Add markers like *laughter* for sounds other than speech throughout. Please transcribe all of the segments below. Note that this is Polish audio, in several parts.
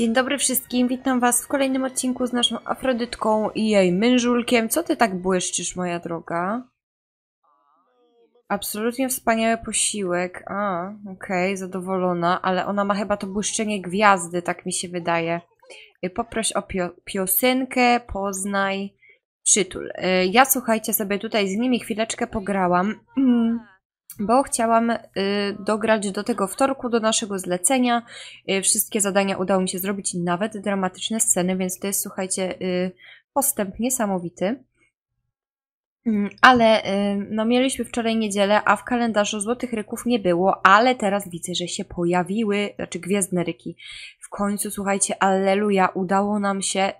Dzień dobry wszystkim, witam was w kolejnym odcinku z naszą Afrodytką i jej mężulkiem. Co ty tak błyszczysz, moja droga? Absolutnie wspaniały posiłek. A, okej, okay, zadowolona, ale ona ma chyba to błyszczenie gwiazdy, tak mi się wydaje. Y, poproś o pio piosenkę, poznaj, przytul. Y, ja słuchajcie sobie tutaj z nimi chwileczkę pograłam. Mm bo chciałam y, dograć do tego wtorku, do naszego zlecenia. Y, wszystkie zadania udało mi się zrobić, nawet dramatyczne sceny, więc to jest, słuchajcie, y, postęp niesamowity. Mm, ale no, mieliśmy wczoraj niedzielę, a w kalendarzu Złotych Ryków nie było, ale teraz widzę, że się pojawiły, znaczy Gwiezdne Ryki. W końcu, słuchajcie, alleluja, udało nam się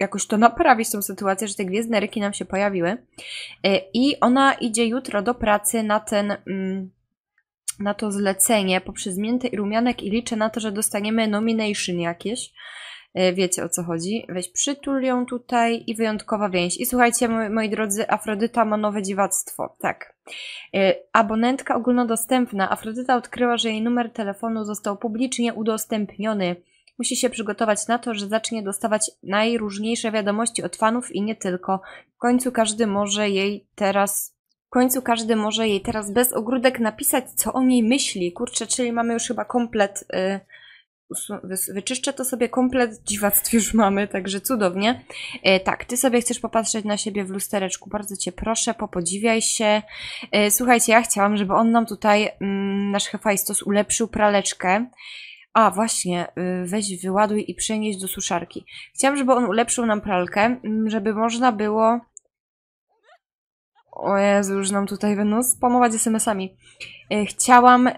jakoś to naprawić, tą sytuację, że te gwiezdne ryki nam się pojawiły. E, I ona idzie jutro do pracy na ten, mm, na to zlecenie poprzez miętę i rumianek i liczę na to, że dostaniemy nomination jakieś. E, wiecie o co chodzi. Weź przytul ją tutaj i wyjątkowa więź. I słuchajcie, moi, moi drodzy, Afrodyta ma nowe dziwactwo. Tak. E, abonentka ogólnodostępna. Afrodyta odkryła, że jej numer telefonu został publicznie udostępniony musi się przygotować na to, że zacznie dostawać najróżniejsze wiadomości od fanów i nie tylko. W końcu każdy może jej teraz w końcu każdy może jej teraz bez ogródek napisać, co o niej myśli. Kurczę, czyli mamy już chyba komplet. Yy, wyczyszczę to sobie komplet dziwactw już mamy, także cudownie. Yy, tak, ty sobie chcesz popatrzeć na siebie w lustereczku, bardzo cię proszę, popodziwiaj się. Yy, słuchajcie, ja chciałam, żeby on nam tutaj, mm, nasz Hefajstos, ulepszył praleczkę. A, właśnie, y, weź wyładuj i przenieś do suszarki. Chciałam, żeby on ulepszył nam pralkę, mm, żeby można było... O Jezu, już nam tutaj będą spamować SMS-ami. Y, chciałam, y,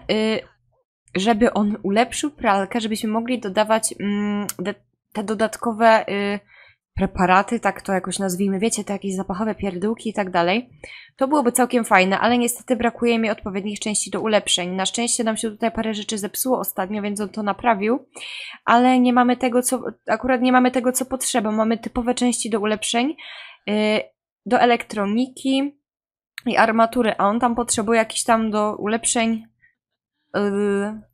żeby on ulepszył pralkę, żebyśmy mogli dodawać mm, te dodatkowe preparaty, tak to jakoś nazwijmy, wiecie, te jakieś zapachowe pierdółki i tak dalej, to byłoby całkiem fajne, ale niestety brakuje mi odpowiednich części do ulepszeń. Na szczęście nam się tutaj parę rzeczy zepsuło ostatnio, więc on to naprawił, ale nie mamy tego, co, akurat nie mamy tego, co potrzeba. Mamy typowe części do ulepszeń, yy, do elektroniki i armatury, a on tam potrzebuje jakiś tam do ulepszeń yy,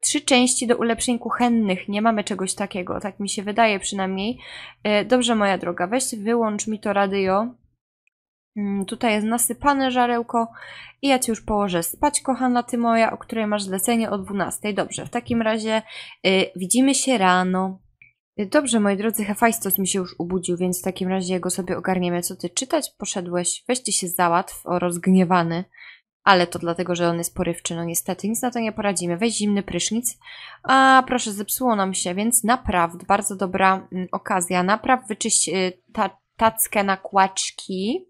trzy części do ulepszeń kuchennych. Nie mamy czegoś takiego, tak mi się wydaje przynajmniej. E, dobrze, moja droga, weź wyłącz mi to radio. Mm, tutaj jest nasypane żarełko i ja Cię już położę spać, kochana Ty moja, o której masz zlecenie o 12. Dobrze, w takim razie y, widzimy się rano. E, dobrze, moi drodzy, Hefajstos mi się już ubudził, więc w takim razie go sobie ogarniemy. Co Ty czytać? Poszedłeś, weźcie się załatw, o rozgniewany ale to dlatego, że on jest porywczy, no niestety, nic na to nie poradzimy. Weź zimny prysznic. A proszę, zepsuło nam się, więc naprawdę bardzo dobra mm, okazja. Napraw, wyczyść y, ta, tackę na kłaczki,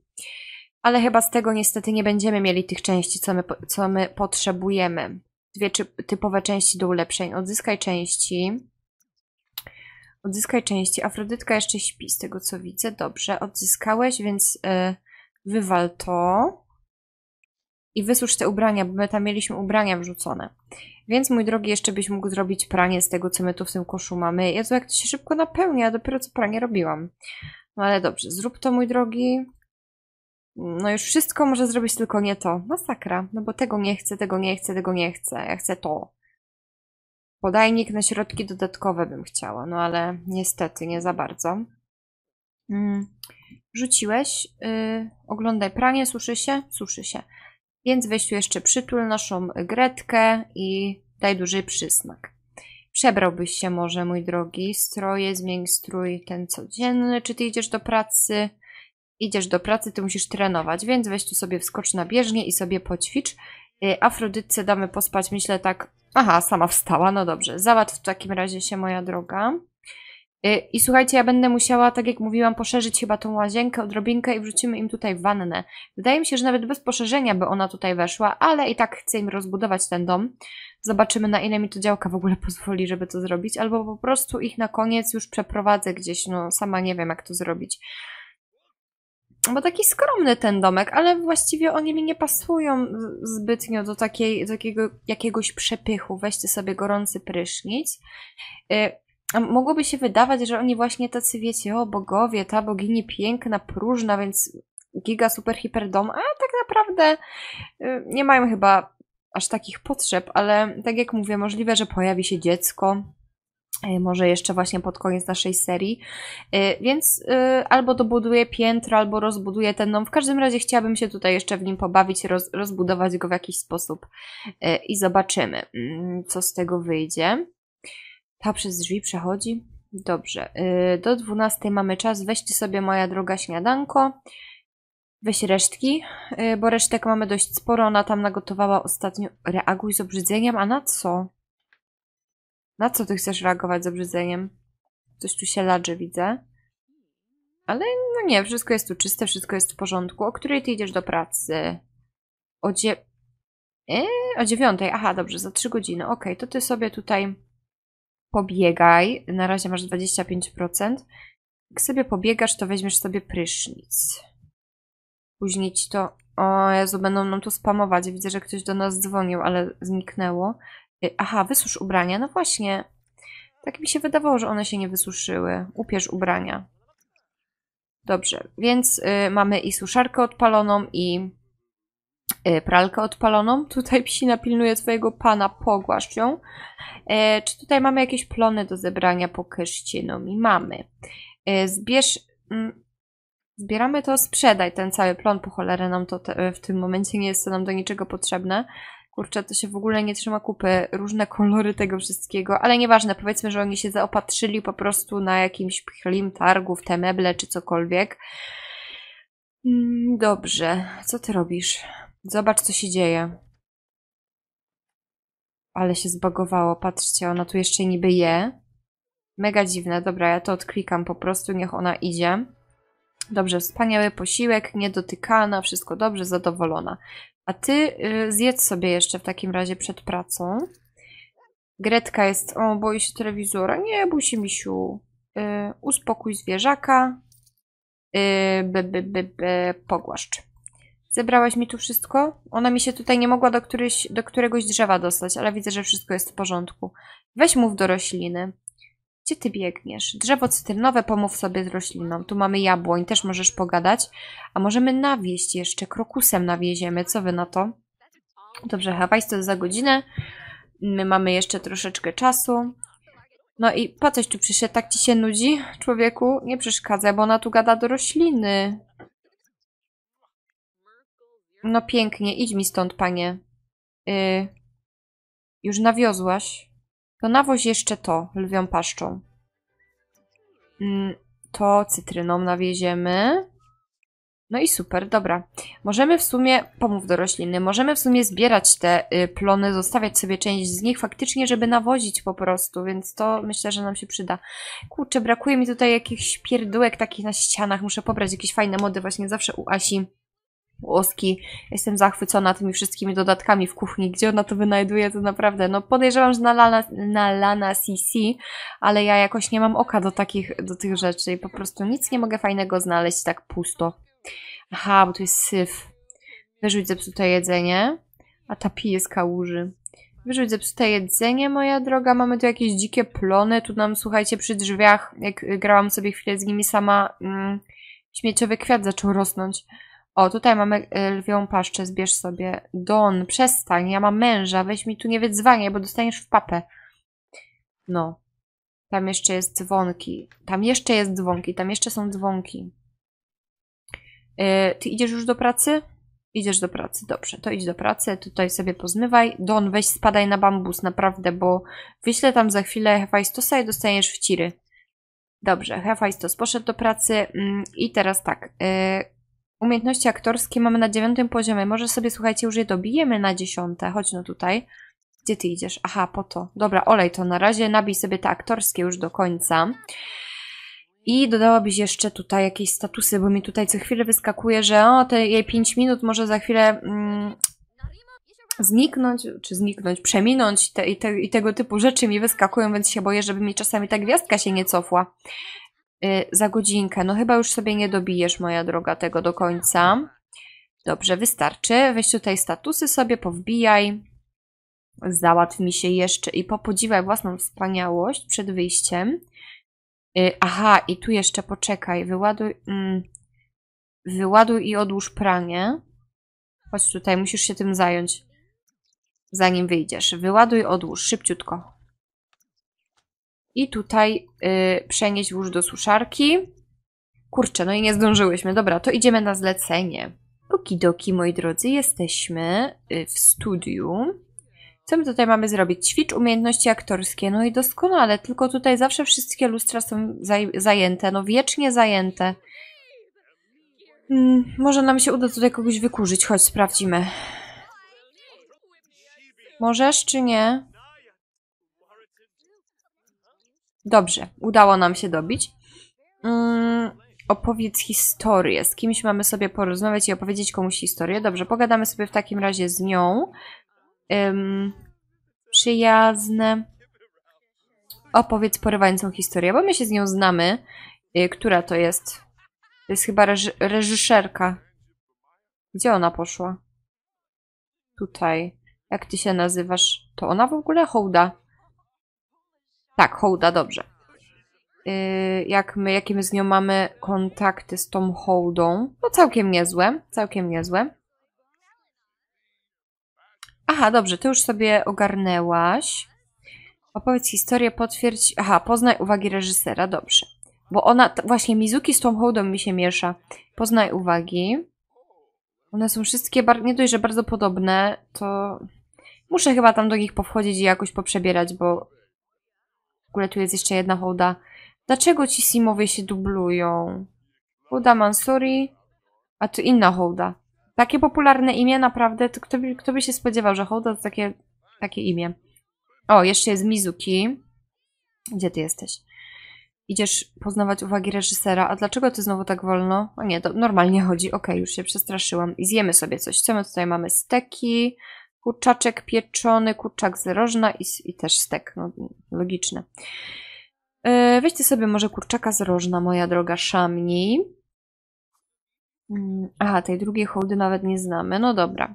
ale chyba z tego niestety nie będziemy mieli tych części, co my, co my potrzebujemy. Dwie typowe części do ulepszeń. Odzyskaj części. Odzyskaj części. Afrodytka jeszcze śpi, z tego co widzę. Dobrze, odzyskałeś, więc yy, wywal to i wysusz te ubrania, bo my tam mieliśmy ubrania wrzucone. Więc mój drogi, jeszcze byś mógł zrobić pranie z tego, co my tu w tym koszu mamy. To jak to się szybko napełnia, dopiero co pranie robiłam. No ale dobrze, zrób to mój drogi. No już wszystko może zrobić, tylko nie to. Masakra, no bo tego nie chcę, tego nie chcę, tego nie chcę. Ja chcę to. Podajnik na środki dodatkowe bym chciała, no ale niestety nie za bardzo. Mm. Rzuciłeś. Yy, oglądaj pranie, suszy się? Suszy się. Więc weź tu jeszcze przytul naszą gretkę i daj duży przysmak. Przebrałbyś się może, mój drogi, stroje, zmień strój ten codzienny. Czy ty idziesz do pracy? Idziesz do pracy, ty musisz trenować, więc weź tu sobie wskocz na bieżnię i sobie poćwicz. Y, Afrodytce damy pospać, myślę tak... Aha, sama wstała, no dobrze. Załatw w takim razie się, moja droga. Y, I słuchajcie, ja będę musiała, tak jak mówiłam, poszerzyć chyba tą łazienkę odrobinkę i wrzucimy im tutaj wannę. Wydaje mi się, że nawet bez poszerzenia by ona tutaj weszła, ale i tak chcę im rozbudować ten dom. Zobaczymy, na ile mi to działka w ogóle *laughs* pozwoli, żeby to zrobić, albo po prostu ich na koniec już przeprowadzę gdzieś, no sama nie wiem, jak to zrobić. Bo taki skromny ten domek, ale właściwie oni mi nie pasują zbytnio do, takiej, do takiego jakiegoś przepychu. Weźcie sobie gorący prysznic. Y, mogłoby się wydawać, że oni właśnie tacy, wiecie, o bogowie, ta bogini piękna, próżna, więc giga, super, hiper dom, a tak naprawdę y, nie mają chyba aż takich potrzeb, ale tak jak mówię, możliwe, że pojawi się dziecko, E, może jeszcze właśnie pod koniec naszej serii. E, więc albo dobuduję piętro, albo rozbuduję ten dom. W każdym razie chciałabym się tutaj jeszcze w nim pobawić, roz, rozbudować go w jakiś sposób i zobaczymy, mm, co z tego wyjdzie. Ta przez drzwi przechodzi. Dobrze. Do 12 mamy czas. Weźcie sobie, moja droga, śniadanko. Weź resztki, bo resztek mamy dość sporo. Ona tam nagotowała ostatnio. Reaguj z obrzydzeniem, a na co? Na co ty chcesz reagować z obrzydzeniem? Coś tu się ladży, widzę. Ale no nie, wszystko jest tu czyste, wszystko jest w porządku. O której ty idziesz do pracy? O dzie... Eee, o dziewiątej. Aha, dobrze, za trzy godziny. Okej, okay, to ty sobie tutaj pobiegaj. Na razie masz 25%. Jak sobie pobiegasz, to weźmiesz sobie prysznic. Później ci to... O Jezu, będą nam tu spamować. Widzę, że ktoś do nas dzwonił, ale zniknęło. Y, aha, wysusz ubrania. No właśnie. Tak mi się wydawało, że one się nie wysuszyły. Upierz ubrania. Dobrze, więc y, mamy i suszarkę odpaloną, i pralkę odpaloną. Tutaj psina pilnuje twojego pana, pogłaszcz ją. Y, czy tutaj mamy jakieś plony do zebrania po i Mamy. Y, zbierz... Mm, zbieramy to, sprzedaj ten cały plon, po cholerę nam to te, w tym momencie nie jest to nam do niczego potrzebne. Kurczę, to się w ogóle nie trzyma kupy. Różne kolory tego wszystkiego, ale nieważne, powiedzmy, że oni się zaopatrzyli po prostu na jakimś pchlim targu, w te meble czy cokolwiek. Mm, dobrze, co ty robisz? Zobacz, co się dzieje. Ale się zbagowało, patrzcie, ona tu jeszcze niby je. Mega dziwne, dobra, ja to odklikam po prostu, niech ona idzie. Dobrze, wspaniały posiłek, niedotykana, wszystko dobrze, zadowolona. A ty y, zjedz sobie jeszcze w takim razie przed pracą. Gretka jest, o, boi się telewizora. Nie bój się, misiu. Y, uspokój zwierzaka. Y, b, b, b, b, pogłaszcz. Zebrałaś mi tu wszystko? Ona mi się tutaj nie mogła do, któryś, do któregoś drzewa dostać, ale widzę, że wszystko jest w porządku. Weź mów do rośliny. Gdzie ty biegniesz? Drzewo cytrynowe, pomów sobie z rośliną. Tu mamy jabłoń, też możesz pogadać. A możemy nawieść jeszcze, krokusem nawieziemy. Co wy na to? Dobrze, hawajs to za godzinę. My mamy jeszcze troszeczkę czasu. No i po coś tu przyszedł? Tak ci się nudzi, człowieku? Nie przeszkadza, bo ona tu gada do rośliny. No pięknie, idź mi stąd, panie. Yy, już nawiozłaś. To nawoź jeszcze to, lwią paszczą. Mm, to cytryną nawieziemy. No i super, dobra. Możemy w sumie, pomów do rośliny, możemy w sumie zbierać te y, plony, zostawiać sobie część z nich faktycznie, żeby nawozić po prostu, więc to myślę, że nam się przyda. Kurczę, brakuje mi tutaj jakichś pierdółek takich na ścianach, muszę pobrać jakieś fajne mody właśnie zawsze u Asi Łoski. Jestem zachwycona tymi wszystkimi dodatkami w kuchni. Gdzie ona to wynajduje, to naprawdę, no podejrzewam, że na Lana, na Lana CC, ale ja jakoś nie mam oka do takich, do tych rzeczy i po prostu nic nie mogę fajnego znaleźć tak pusto. Aha, bo tu jest syf. Wyrzuć zepsute jedzenie, a ta pije z kałuży. Wyrzuć zepsute jedzenie, moja droga. Mamy tu jakieś dzikie plony. Tu nam, słuchajcie, przy drzwiach, jak grałam sobie chwilę z nimi sama, mm, śmieciowy kwiat zaczął rosnąć. O, tutaj mamy y, lwią paszczę, zbierz sobie. Don, przestań, ja mam męża, weź mi tu nie wydzwanie, bo dostaniesz w papę. No. Tam jeszcze jest dzwonki. Tam jeszcze jest dzwonki, tam jeszcze są dzwonki. Yy, ty idziesz już do pracy? Idziesz do pracy, dobrze, to idź do pracy, tutaj sobie pozmywaj. Don, weź spadaj na bambus, naprawdę, bo wyślę tam za chwilę Hefajstosa i dostaniesz wciry. Dobrze, Hefajstos poszedł do pracy mm, i teraz tak. Yy, Umiejętności aktorskie mamy na dziewiątym poziomie. Może sobie, słuchajcie, już je dobijemy na dziesiąte. Chodź no tutaj. Gdzie ty idziesz? Aha, po to. Dobra, olej to na razie. Nabij sobie te aktorskie już do końca. I dodałabyś jeszcze tutaj jakieś statusy, bo mi tutaj co chwilę wyskakuje, że o, te jej 5 minut może za chwilę mm, zniknąć, czy zniknąć, przeminąć te, i, te, i tego typu rzeczy mi wyskakują, więc się boję, żeby mi czasami ta gwiazdka się nie cofła. Y, za godzinkę. No chyba już sobie nie dobijesz, moja droga, tego do końca. Dobrze, wystarczy. Weź tutaj statusy sobie, powbijaj. Załatw mi się jeszcze i popodziwaj własną wspaniałość przed wyjściem. Y, aha, i tu jeszcze poczekaj. Wyładuj, mm, wyładuj i odłóż pranie. Chodź tutaj, musisz się tym zająć. Zanim wyjdziesz. Wyładuj, odłóż, szybciutko. I tutaj y, przenieść włóż do suszarki. Kurczę, no i nie zdążyłyśmy. Dobra, to idziemy na zlecenie. Okidoki, moi drodzy, jesteśmy y, w studiu. Co my tutaj mamy zrobić? Ćwicz umiejętności aktorskie. No i doskonale, tylko tutaj zawsze wszystkie lustra są zaj zajęte. No wiecznie zajęte. Hmm, może nam się uda tutaj kogoś wykurzyć. Chodź, sprawdzimy. Możesz, czy nie? Dobrze, udało nam się dobić. Mm, opowiedz historię. Z kimś mamy sobie porozmawiać i opowiedzieć komuś historię. Dobrze, pogadamy sobie w takim razie z nią. Ym, przyjazne. Opowiedz porywającą historię, bo my się z nią znamy. Y, która to jest? To jest chyba reży reżyserka. Gdzie ona poszła? Tutaj. Jak ty się nazywasz? To ona w ogóle? Hołda. Tak, Hołda, dobrze. Yy, jak my, jakie my z nią mamy kontakty z tą Hołdą? No całkiem niezłe, całkiem niezłe. Aha, dobrze, to już sobie ogarnęłaś. Opowiedz historię, potwierdź... Aha, poznaj uwagi reżysera, dobrze. Bo ona, właśnie Mizuki z tą Hołdą mi się miesza. Poznaj uwagi. One są wszystkie, nie dość, że bardzo podobne, to... Muszę chyba tam do nich powchodzić i jakoś poprzebierać, bo w ogóle tu jest jeszcze jedna hołda. Dlaczego ci simowie się dublują? Hołda Mansuri, a tu inna hołda. Takie popularne imię, naprawdę, to kto by, kto by się spodziewał, że hołda to takie, takie imię. O, jeszcze jest Mizuki. Gdzie ty jesteś? Idziesz poznawać uwagi reżysera. A dlaczego ty znowu tak wolno? O nie, to normalnie chodzi. Okej, okay, już się przestraszyłam. I zjemy sobie coś. Co my tutaj mamy? Steki, kurczaczek pieczony, kurczak z rożna i, i też stek. No, logiczne. Yy, weźcie sobie może kurczaka z rożna, moja droga Szamni. Yy, aha, tej drugiej hołdy nawet nie znamy. No dobra.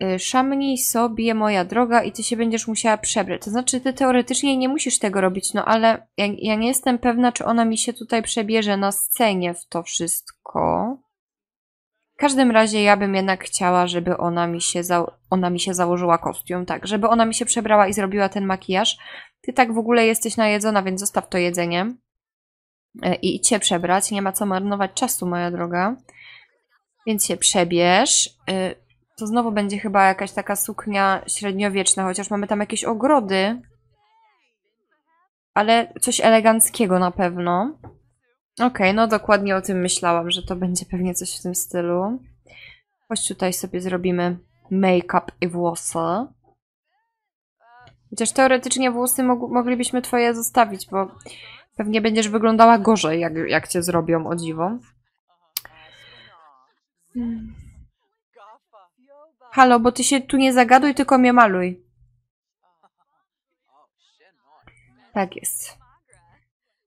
Yy, szamnij sobie, moja droga, i ty się będziesz musiała przebrać. To znaczy, ty teoretycznie nie musisz tego robić, no ale ja, ja nie jestem pewna, czy ona mi się tutaj przebierze na scenie w to wszystko. Każdym razie ja bym jednak chciała, żeby ona mi się, ona mi się założyła kostium, tak, żeby ona mi się przebrała i zrobiła ten makijaż. Ty tak w ogóle jesteś najedzona, więc zostaw to jedzenie e, i idź się przebrać. Nie ma co marnować czasu, moja droga. Więc się przebierz. E, to znowu będzie chyba jakaś taka suknia średniowieczna, chociaż mamy tam jakieś ogrody. Ale coś eleganckiego na pewno. Okej, okay, no dokładnie o tym myślałam, że to będzie pewnie coś w tym stylu. Chodź tutaj sobie zrobimy make-up i włosy. Chociaż teoretycznie włosy mog moglibyśmy twoje zostawić, bo pewnie będziesz wyglądała gorzej, jak, jak cię zrobią, o dziwo. Hmm. Halo, bo ty się tu nie zagaduj, tylko mnie maluj. Tak jest.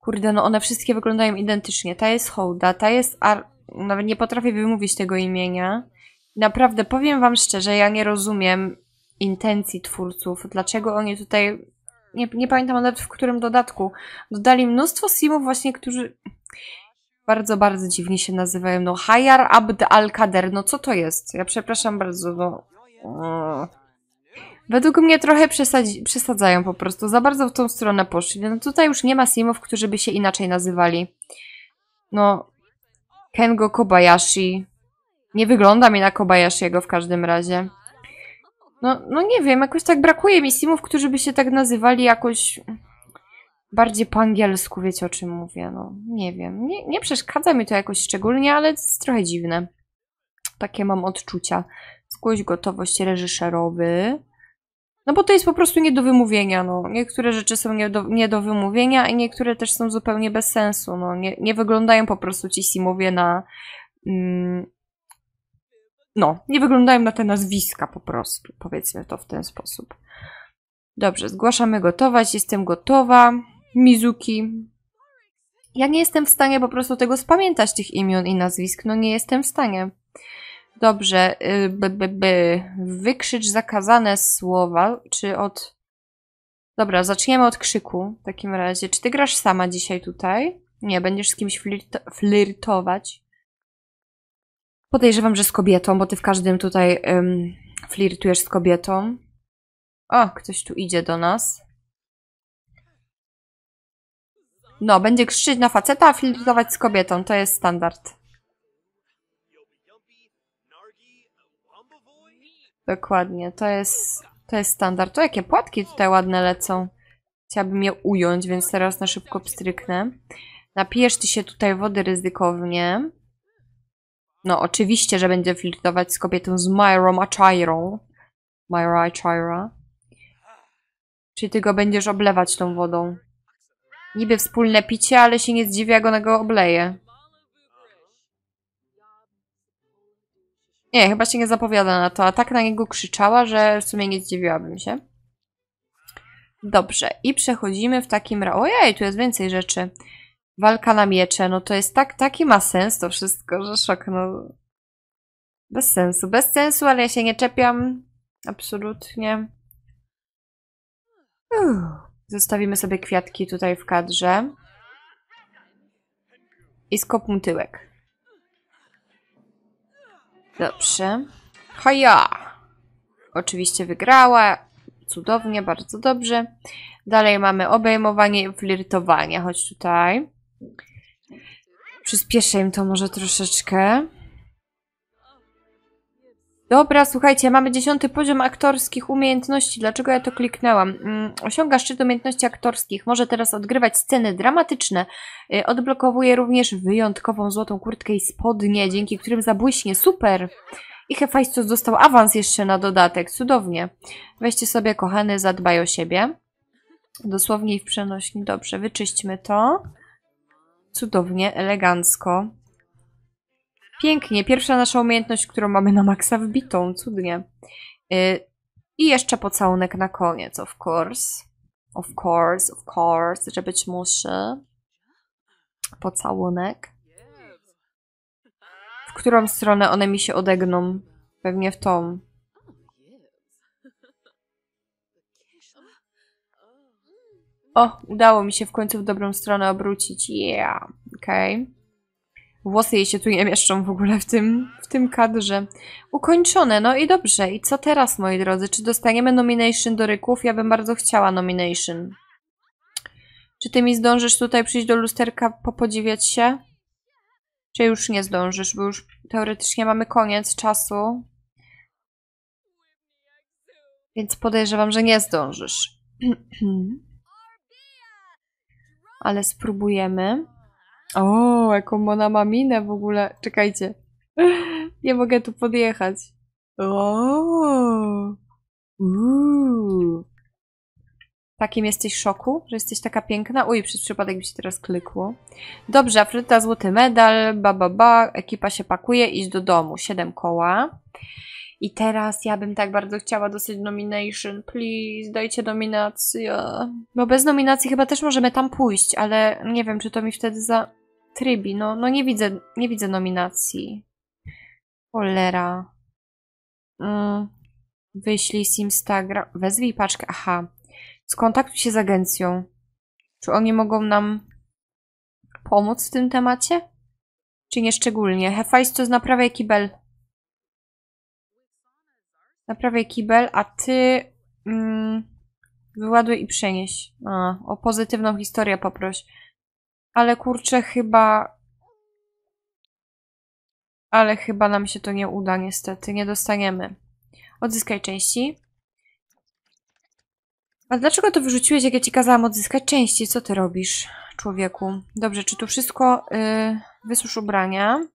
Kurde, no one wszystkie wyglądają identycznie. Ta jest Hołda, ta jest Ar... Nawet nie potrafię wymówić tego imienia. Naprawdę, powiem wam szczerze, ja nie rozumiem intencji twórców. Dlaczego oni tutaj... Nie, nie pamiętam nawet w którym dodatku. Dodali mnóstwo simów właśnie, którzy bardzo, bardzo dziwnie się nazywają. No, Hayar Abd al-Kader. No, co to jest? Ja przepraszam bardzo, no... Według mnie trochę przesadzi, przesadzają po prostu. Za bardzo w tą stronę poszli. No tutaj już nie ma simów, którzy by się inaczej nazywali. No, Kengo Kobayashi. Nie wygląda mi na Kobayashiego w każdym razie. No, no nie wiem, jakoś tak brakuje mi simów, którzy by się tak nazywali jakoś bardziej po angielsku, wiecie o czym mówię. No, nie wiem. Nie, nie przeszkadza mi to jakoś szczególnie, ale jest trochę dziwne. Takie mam odczucia. Zgłoś gotowość reżyserowy. No bo to jest po prostu nie do wymówienia, no. Niektóre rzeczy są nie do, nie do wymówienia i niektóre też są zupełnie bez sensu, no. Nie, nie wyglądają po prostu ci simowie na... Mm, no, nie wyglądają na te nazwiska po prostu, powiedzmy to w ten sposób. Dobrze, zgłaszamy gotować, jestem gotowa. Mizuki. Ja nie jestem w stanie po prostu tego spamiętać, tych imion i nazwisk, no nie jestem w stanie. Dobrze, b, b, b. wykrzycz zakazane słowa, czy od... Dobra, zaczniemy od krzyku w takim razie. Czy ty grasz sama dzisiaj tutaj? Nie, będziesz z kimś flirto flirtować. Podejrzewam, że z kobietą, bo ty w każdym tutaj ym, flirtujesz z kobietą. O, ktoś tu idzie do nas. No, będzie krzyczeć na faceta, a flirtować z kobietą. To jest standard. Dokładnie, to jest, to jest standard. To jakie płatki tutaj ładne lecą. Chciałabym je ująć, więc teraz na szybko pstryknę. Napijesz ty się tutaj wody ryzykownie. No, oczywiście, że będzie flirtować z kobietą z Myrą Achairą. Myra Achaira. Czyli ty go będziesz oblewać tą wodą. Niby wspólne picie, ale się nie zdziwi, jak ona go obleje. Nie, chyba się nie zapowiada na to, a tak na niego krzyczała, że w sumie nie zdziwiłabym się. Dobrze, i przechodzimy w takim razie. Ojej, tu jest więcej rzeczy. Walka na miecze, no to jest tak, taki ma sens to wszystko, że szok, no. Bez sensu, bez sensu, ale ja się nie czepiam. Absolutnie. Uff. Zostawimy sobie kwiatki tutaj w kadrze. I skopmy tyłek. Dobrze. Hoja! Oczywiście wygrała. Cudownie, bardzo dobrze. Dalej mamy obejmowanie flirtowanie. Chodź tutaj. Przyspieszę im to może troszeczkę. Dobra, słuchajcie, mamy dziesiąty poziom aktorskich umiejętności. Dlaczego ja to kliknęłam? Mm, osiąga szczyt umiejętności aktorskich. Może teraz odgrywać sceny dramatyczne. Y, odblokowuje również wyjątkową złotą kurtkę i spodnie, dzięki którym zabłyśnie. Super! I Hefajstus dostał awans jeszcze na dodatek. Cudownie. Weźcie sobie, kochany, zadbaj o siebie. Dosłownie i w przenośni. Dobrze, wyczyśćmy to. Cudownie, elegancko. Pięknie. Pierwsza nasza umiejętność, którą mamy na maksa wbitą. Cudnie. Yy, I jeszcze pocałunek na koniec, of course. Of course, of course, że być muszę. Pocałunek. W którą stronę one mi się odegną? Pewnie w tą. O, udało mi się w końcu w dobrą stronę obrócić. Yeah, okej. Okay. Włosy jej się tu nie mieszczą w ogóle w tym, w tym kadrze. Ukończone, no i dobrze. I co teraz, moi drodzy? Czy dostaniemy nomination do ryków? Ja bym bardzo chciała nomination. Czy ty mi zdążysz tutaj przyjść do lusterka, popodziwiać się? Czy już nie zdążysz, bo już teoretycznie mamy koniec czasu. Więc podejrzewam, że nie zdążysz. *clears throat* Ale spróbujemy. O, jaką ona ma minę w ogóle. Czekajcie. *laughs* Nie mogę tu podjechać. O. Takim jesteś szoku, że jesteś taka piękna? Uj, przez przypadek mi się teraz klikło. Dobrze, Afryta, złoty medal, ba, ba, ba, ekipa się pakuje, iść do domu. Siedem koła. I teraz ja bym tak bardzo chciała dostać nomination. Please, dajcie nominację. Bo bez nominacji chyba też możemy tam pójść, ale nie wiem, czy to mi wtedy za trybi. No, no nie widzę, nie widzę nominacji. Cholera. Mm. Wyślij z Instagram. Wezwij paczkę. Aha. Skontaktuj się z agencją. Czy oni mogą nam pomóc w tym temacie? Czy nie szczególnie? Hefajstus naprawiaj kibel. Naprawiaj kibel, a ty mm, wyładuj i przenieś. A, o pozytywną historię poproś. Ale kurczę, chyba... Ale chyba nam się to nie uda, niestety. Nie dostaniemy. Odzyskaj części. A dlaczego to wyrzuciłeś, jak ja ci kazałam odzyskać części? Co ty robisz, człowieku? Dobrze, czy tu wszystko... Yy, wysusz ubrania.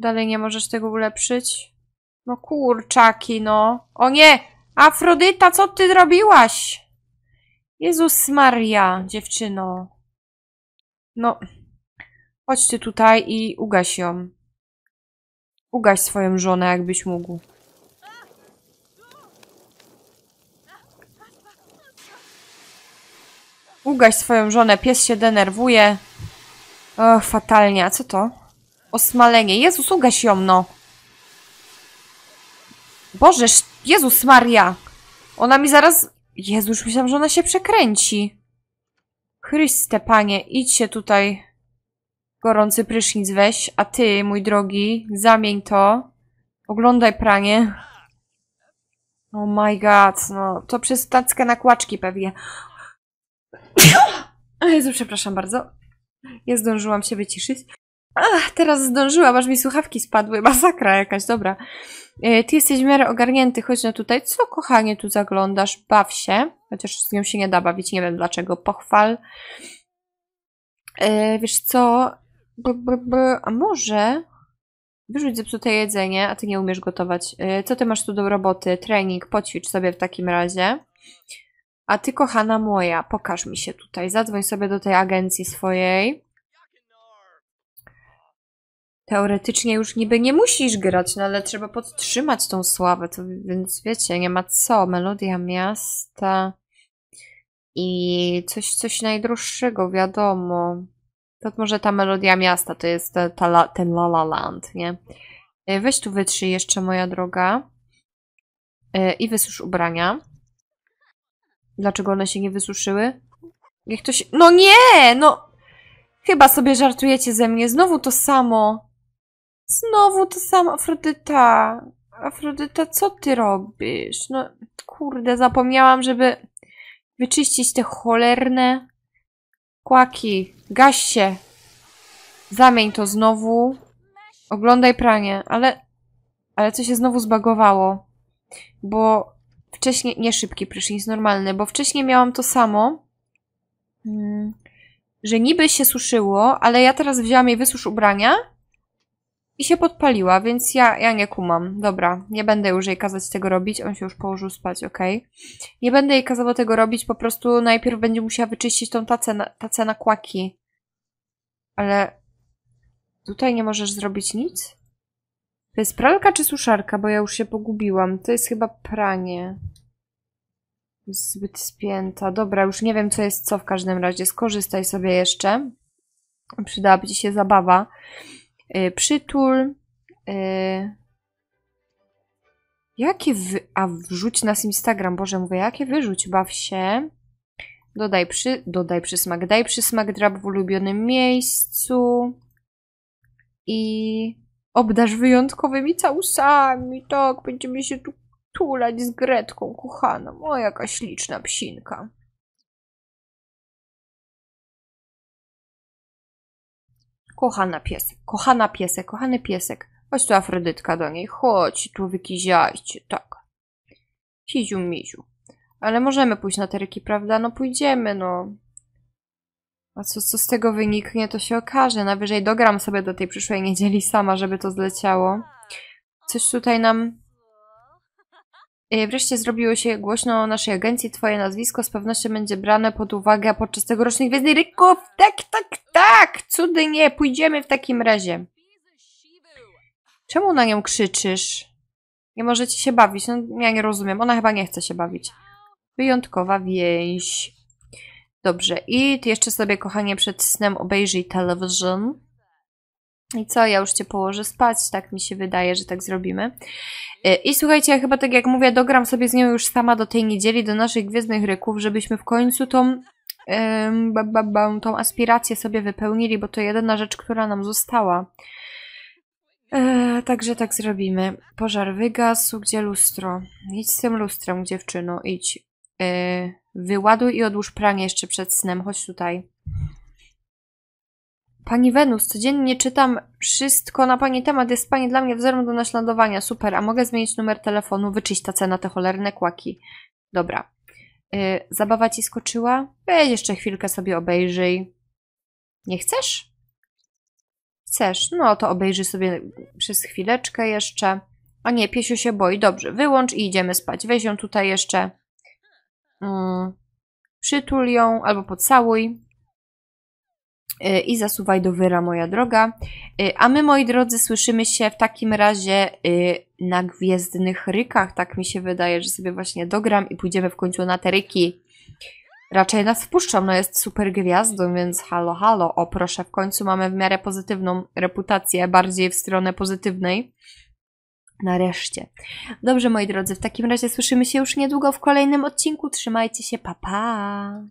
Dalej nie możesz tego ulepszyć? No kurczaki, no. O nie! Afrodyta, co ty zrobiłaś? Jezus Maria, dziewczyno. No. Chodź ty tutaj i ugaś ją. Ugaś swoją żonę, jakbyś mógł. Ugaś swoją żonę, pies się denerwuje. Och, fatalnie. A co to? Osmalenie. Jezus, ugaś ją, no. Bożeż, Jezus Maria. Ona mi zaraz... Jezu, już myślałam, że ona się przekręci. Chryste, panie, idź się tutaj. Gorący prysznic weź, a ty, mój drogi, zamień to. Oglądaj pranie. Oh my god, no, to przez tackę nakłaczki pewnie. O *coughs* Jezu, przepraszam bardzo. Nie zdążyłam się wyciszyć. Ach, teraz zdążyłam, aż mi słuchawki spadły. Masakra jakaś, dobra. E, Ty jesteś w miarę ogarnięty, chodź no tutaj. Co, kochanie, tu zaglądasz? Baw się. Chociaż z nią się nie da bawić, nie wiem dlaczego. Pochwal. E, wiesz co? B, b, b, a może... Wyrzuć zepsute jedzenie, a ty nie umiesz gotować. E, Co ty masz tu do roboty? Trening, poćwicz sobie w takim razie. A ty, kochana moja, pokaż mi się tutaj. Zadzwoń sobie do tej agencji swojej. Teoretycznie już niby nie musisz grać, no ale trzeba podtrzymać tą sławę, to więc wiecie, nie ma co. Melodia miasta i coś, coś najdroższego, wiadomo. To może ta melodia miasta to jest ta, ta, ten La La Land, nie? E, Weź tu wytrzyj jeszcze, moja droga. E, I wysusz ubrania. Dlaczego one się nie wysuszyły? Niech to się... No nie! No! Chyba sobie żartujecie ze mnie. Znowu to samo. Znowu to samo. Afrodyta. Afrodyta, co ty robisz? No, kurde, zapomniałam, żeby wyczyścić te cholerne kłaki. Gaś się. Zamień to znowu. Oglądaj pranie. Ale... Ale co się znowu zbagowało? Bo wcześniej... Nie szybki prysznic, normalny. Bo wcześniej miałam to samo. Mm, że niby się suszyło, ale ja teraz wzięłam jej wysusz ubrania i się podpaliła, więc ja, ja nie kumam. Dobra, nie będę już jej kazać tego robić. On się już położył spać, okej. Nie będę jej kazała tego robić, po prostu najpierw będzie musiała wyczyścić tą tacę na, tacę na kłaki. Ale tutaj nie możesz zrobić nic? To jest pralka czy suszarka? Bo ja już się pogubiłam. To jest chyba pranie. Zbyt spięta. Dobra, już nie wiem co jest co w każdym razie. Skorzystaj sobie jeszcze. Przydałaby ci się zabawa. Yy, przytul. Yy... Jakie wy... A wrzuć nas Instagram. Boże, mówię, jakie wyrzuć? Baw się. Dodaj, przy... Dodaj przysmak. Daj przysmak drab w ulubionym miejscu. I obdarz wyjątkowymi całusami. Tak, będziemy się tu tulać z Gretką, kochana. O, jaka śliczna psinka. Kochana piesek, kochana piesek, kochany piesek. Chodź tu Afrodytka do niej, chodź tu wykiziajcie, tak. Kiziu miziu. Ale możemy pójść na te ryki, prawda? No pójdziemy, no. A co, co z tego wyniknie, to się okaże. Najwyżej dogram sobie do tej przyszłej niedzieli sama, żeby to zleciało. Coś tutaj nam Wreszcie zrobiło się głośno o naszej agencji. Twoje nazwisko z pewnością będzie brane pod uwagę podczas tegorocznych Gwiezdnych Ryków. Tak, tak, tak! Cudy nie, pójdziemy w takim razie. Czemu na nią krzyczysz? Nie możecie się bawić. No, ja nie rozumiem. Ona chyba nie chce się bawić. Wyjątkowa więź. Dobrze. I ty jeszcze sobie, kochanie, przed snem obejrzyj television. I co? Ja już cię położę spać. Tak mi się wydaje, że tak zrobimy. E, I słuchajcie, ja chyba tak jak mówię, dogram sobie z nią już sama do tej niedzieli, do naszych Gwiezdnych Ryków, żebyśmy w końcu tą, ba, tą aspirację sobie wypełnili, bo to jedyna rzecz, która nam została. E, także tak zrobimy. Pożar wygasł. Gdzie lustro? Idź z tym lustrem, dziewczyno, idź. E, wyładuj i odłóż pranie jeszcze przed snem. Chodź tutaj. Pani Wenus, codziennie czytam wszystko na pani temat. Jest pani dla mnie wzorem do naśladowania. Super. A mogę zmienić numer telefonu? Wyczyść tacę na te cholerne kłaki. Dobra. Yy, zabawa ci skoczyła? Weź jeszcze chwilkę sobie obejrzyj. Nie chcesz? Chcesz? No to obejrzyj sobie przez chwileczkę jeszcze. A nie, piesiu się boi. Dobrze, wyłącz i idziemy spać. Weź ją tutaj jeszcze. Mm, przytul ją albo pocałuj i zasuwaj do wyra, moja droga. Y, A my, moi drodzy, słyszymy się w takim razie y, na gwiezdnych rykach. Tak mi się wydaje, że sobie właśnie dogram i pójdziemy w końcu na te ryki. Raczej nas wpuszczą, no jest super gwiazdą, więc halo, halo. O proszę, w końcu mamy w miarę pozytywną reputację, bardziej w stronę pozytywnej. Nareszcie. Dobrze, moi drodzy, w takim razie słyszymy się już niedługo w kolejnym odcinku. Trzymajcie się, pa pa!